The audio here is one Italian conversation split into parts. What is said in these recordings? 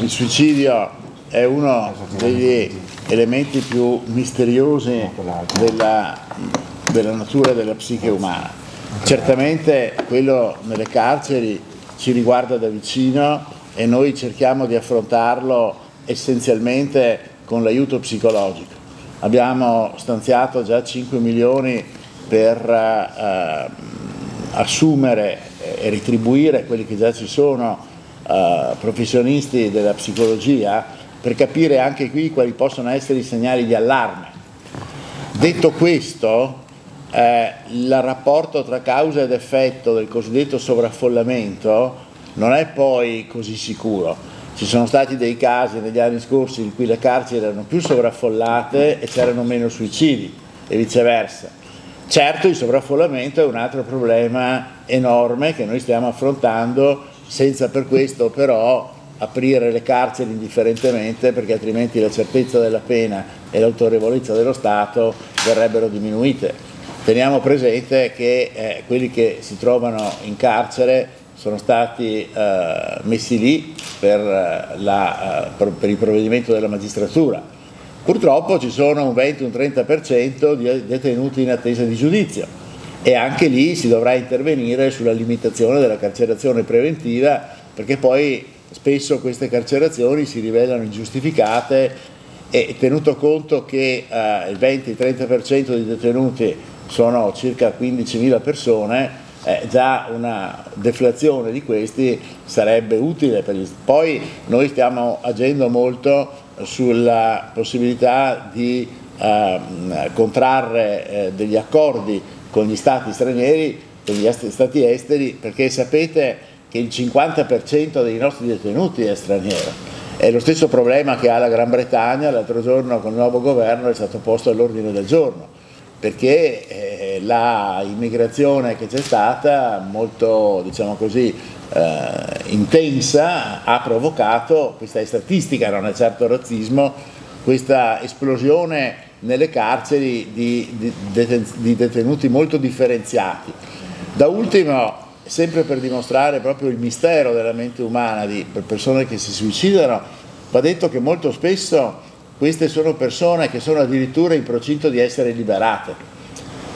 il suicidio è uno degli elementi più misteriosi della, della natura della psiche umana. Certamente quello nelle carceri ci riguarda da vicino e noi cerchiamo di affrontarlo essenzialmente con l'aiuto psicologico. Abbiamo stanziato già 5 milioni per eh, assumere e ritribuire quelli che già ci sono eh, professionisti della psicologia per capire anche qui quali possono essere i segnali di allarme. Detto questo, eh, il rapporto tra causa ed effetto del cosiddetto sovraffollamento non è poi così sicuro. Ci sono stati dei casi negli anni scorsi in cui le carceri erano più sovraffollate e c'erano meno suicidi e viceversa. Certo il sovraffollamento è un altro problema enorme che noi stiamo affrontando senza per questo però aprire le carceri indifferentemente perché altrimenti la certezza della pena e l'autorevolezza dello Stato verrebbero diminuite. Teniamo presente che eh, quelli che si trovano in carcere sono stati eh, messi lì per, eh, la, eh, per, il provvedimento della magistratura. Purtroppo ci sono un 20-30% di detenuti in attesa di giudizio e anche lì si dovrà intervenire sulla limitazione della carcerazione preventiva perché poi spesso queste carcerazioni si rivelano ingiustificate e tenuto conto che eh, il 20-30% dei detenuti sono circa 15.000 persone, eh, già una deflazione di questi sarebbe utile. Gli... Poi noi stiamo agendo molto sulla possibilità di eh, contrarre degli accordi con gli stati stranieri, con gli stati esteri, perché sapete che il 50% dei nostri detenuti è straniero. È lo stesso problema che ha la Gran Bretagna, l'altro giorno con il nuovo governo è stato posto all'ordine del giorno, perché eh, la che c'è stata, molto diciamo così, eh, intensa, ha provocato, questa è statistica, non è certo razzismo, questa esplosione nelle carceri di, di, di detenuti molto differenziati. Da ultimo, sempre per dimostrare proprio il mistero della mente umana di persone che si suicidano, va detto che molto spesso queste sono persone che sono addirittura in procinto di essere liberate.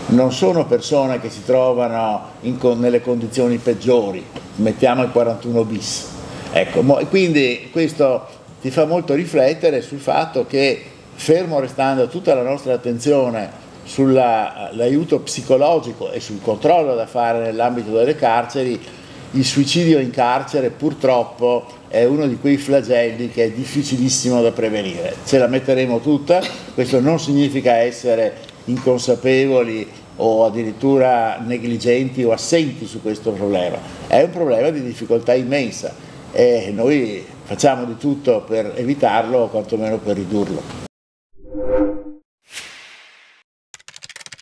Non sono persone che si trovano in, nelle condizioni peggiori, mettiamo il 41 bis. Ecco, quindi questo ti fa molto riflettere sul fatto che fermo restando tutta la nostra attenzione sull'aiuto psicologico e sul controllo da fare nell'ambito delle carceri, il suicidio in carcere purtroppo è uno di quei flagelli che è difficilissimo da prevenire. Ce la metteremo tutta, questo non significa essere inconsapevoli o addirittura negligenti o assenti su questo problema, è un problema di difficoltà immensa e noi facciamo di tutto per evitarlo o quantomeno per ridurlo.